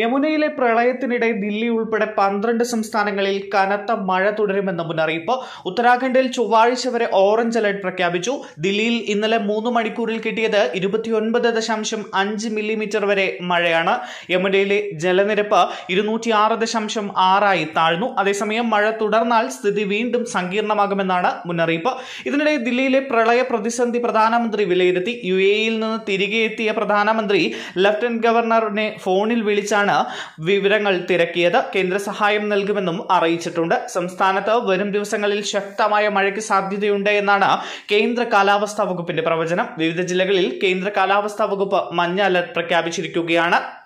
യമുനയിലെ പ്രളയത്തിനിടെ ദില്ലി ഉൾപ്പെടെ പന്ത്രണ്ട് സംസ്ഥാനങ്ങളിൽ കനത്ത മഴ തുടരുമെന്ന മുന്നറിയിപ്പ് ഉത്തരാഖണ്ഡിൽ ചൊവ്വാഴ്ച വരെ ഓറഞ്ച് അലർട്ട് പ്രഖ്യാപിച്ചു. ദില്ലിയിൽ ഇന്നലെ മൂന്ന് മണിക്കൂറിൽ കിട്ടിയത് ഇരുപത്തിയൊൻപത് ദശാംശം അഞ്ച് മില്ലിമീറ്റർ വരെ മഴയാണ്. യമുനയിലെ ജലനിരപ്പ് ഇരുന്നൂറ്റിയാറ് ദശാംശം ആറായി താഴ്ന്നു. അതേസമയം മഴ തുടർന്നാൽ സ്ഥിതി വീണ്ടും സങ്കീർണമാകുമെന്നാണ് മുന്നറിയിപ്പ്. ഇതിനിടെ ദില്ലിയിലെ പ്രളയ പ്രതിസന്ധി പ്രധാനമന്ത്രി വിലയിരുത്തി. യു എയിൽ നിന്ന് തിരികെ എത്തിയ പ്രധാനമന്ത്രി ലഫ്റ്റനന്റ് ഗവർണറിനെ ഫോണിൽ വിളിച്ചാണ് വിവരങ്ങൾ തിരക്കിയത്. കേന്ദ്ര സഹായം നൽകുമെന്നും അറിയിച്ചിട്ടുണ്ട്. സംസ്ഥാനത്ത് വരും ദിവസങ്ങളിൽ ശക്തമായ മഴയ്ക്ക് സാധ്യതയുണ്ട് എന്നാണ് കേന്ദ്ര കാലാവസ്ഥാ വകുപ്പിന്റെ പ്രവചനം. വിവിധ ജില്ലകളിൽ കേന്ദ്ര കാലാവസ്ഥാ വകുപ്പ് മഞ്ഞ അലർട്ട് പ്രഖ്യാപിച്ചിരിക്കുകയാണ്.